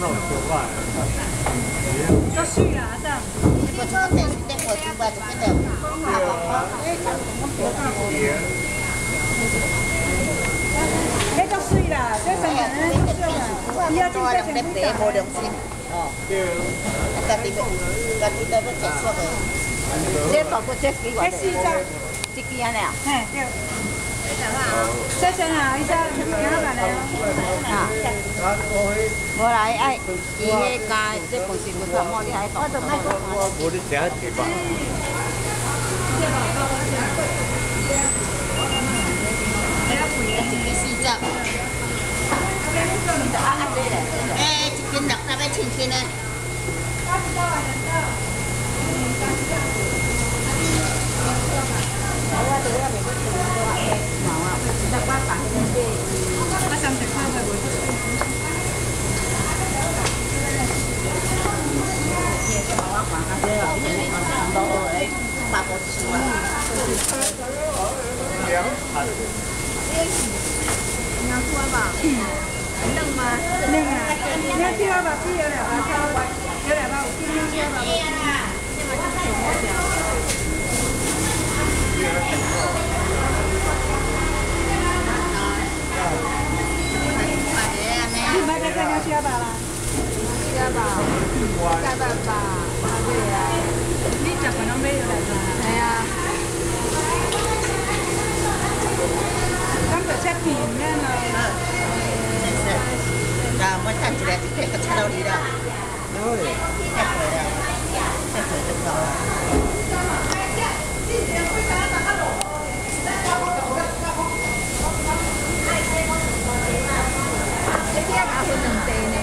那我做饭。哎呀，捉水啦！阿婶，你捉得，你捉得几多？捉的。好啊，哎，捉水啦！哎，捉哎呀，捉得几多？哎呀，捉得几多？哎得几多？哎呀，捉得几多？哎呀，捉得几多？哎的。捉得几多？几多？哎呀，捉得几多？哎呀，捉得几多？哎呀，捉得几多？哎呀，捉 vô lại ai chị hay ca sẽ còn xin một thằng mò ai tao tao mai cũng bố đi chả thì bà Ê, chị kiến đặt ra cái chuyện kia này. Hãy subscribe cho kênh Ghiền Mì Gõ Để không bỏ lỡ những video 你买这个要加吧啦，加吧，加吧吧。đi chặt mà nó mê rồi này à đang phải xét thì nên là là mới thành chỉ đẹp thì cái chân đâu đi đâu rồi chắc rồi đâu chắc rồi từng đó Hãy subscribe cho kênh Ghiền Mì Gõ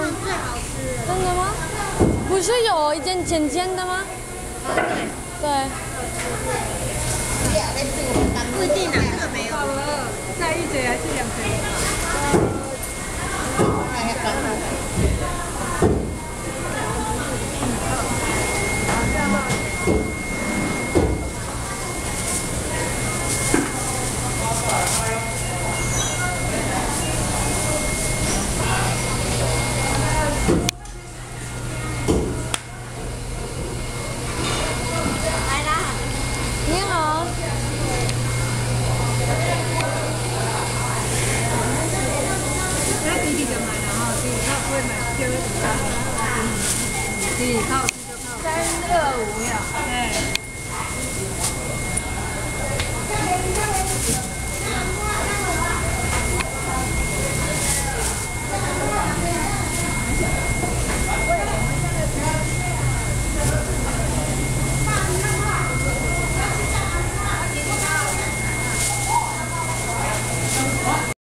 真的吗？不是有一件浅浅的吗？啊，对，对。三六五秒，对。